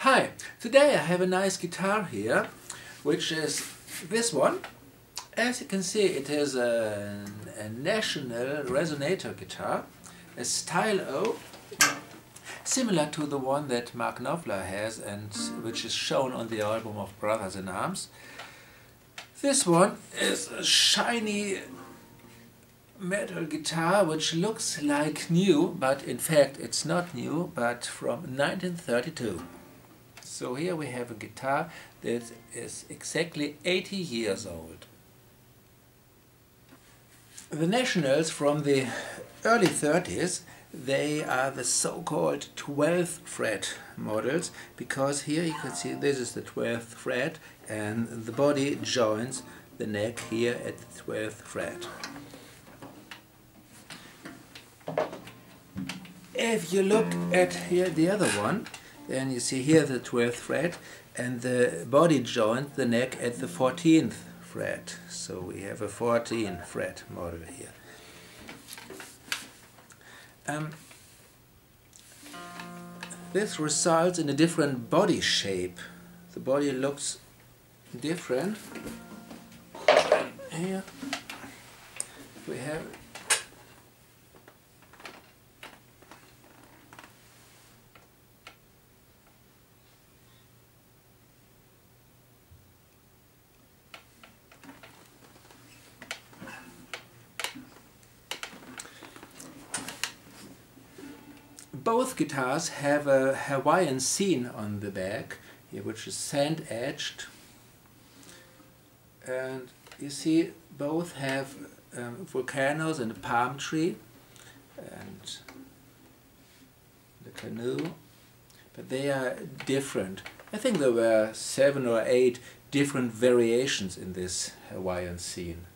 Hi, today I have a nice guitar here, which is this one. As you can see, it is a, a National Resonator guitar, a Style O, similar to the one that Mark Knopfler has and which is shown on the album of Brothers in Arms. This one is a shiny metal guitar which looks like new, but in fact it's not new, but from 1932. So here we have a guitar that is exactly 80 years old. The Nationals from the early 30s, they are the so-called 12th fret models because here you can see this is the 12th fret and the body joins the neck here at the 12th fret. If you look at here the other one, then you see here the 12th fret and the body joint the neck at the 14th fret. So we have a 14 fret model here. Um, this results in a different body shape. The body looks different. And here we have both guitars have a Hawaiian scene on the back, here, which is sand etched. And you see both have um, volcanoes and a palm tree and the canoe, but they are different. I think there were seven or eight different variations in this Hawaiian scene.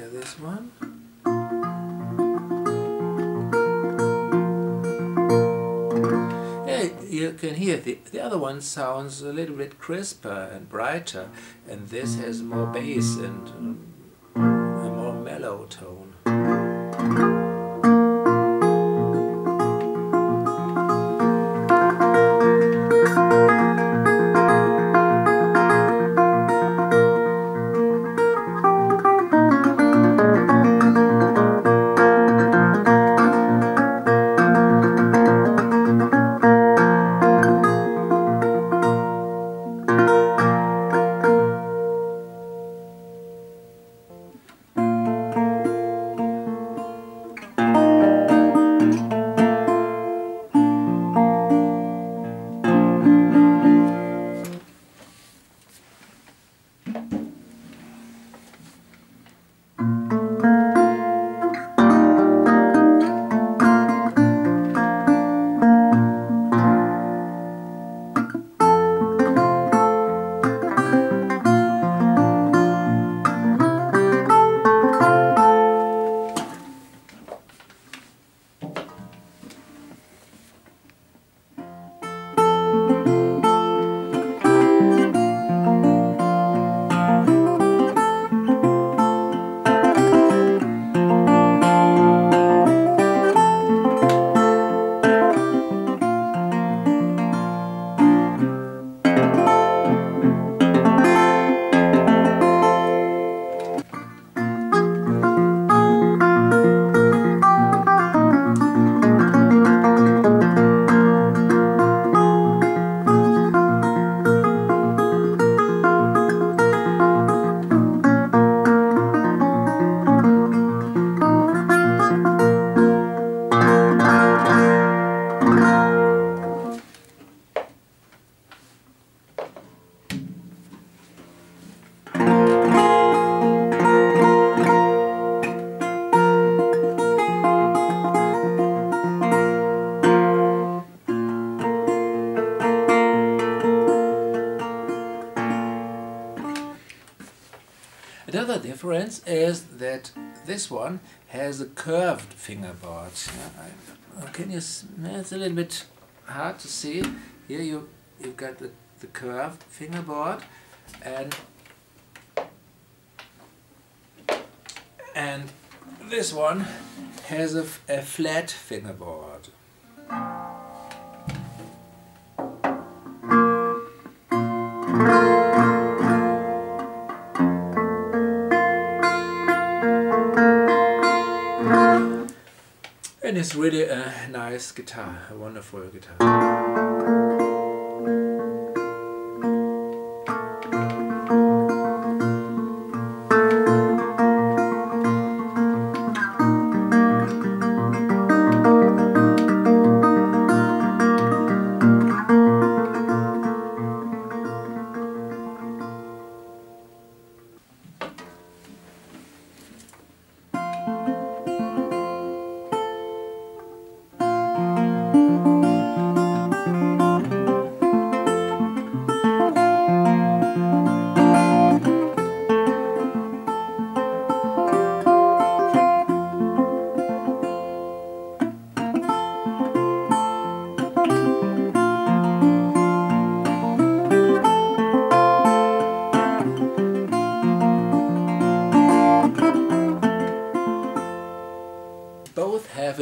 Hear this one. Yeah, you can hear the, the other one sounds a little bit crisper and brighter and this has more bass and a more mellow tone. Another difference is that this one has a curved fingerboard. Yeah, I, can you? It's a little bit hard to see. Here you you've got the, the curved fingerboard, and and this one has a, a flat fingerboard. It's really a nice guitar, a wonderful guitar.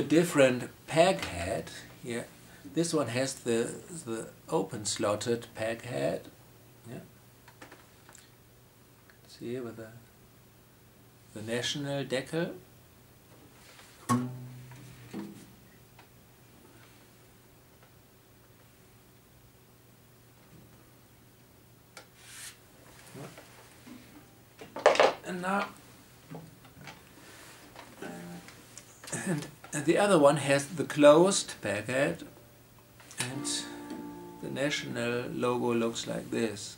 Different peg head. Yeah, this one has the the open slotted peg head. Yeah, see with the the national deckel. And now and, and the other one has the closed peg head and the national logo looks like this.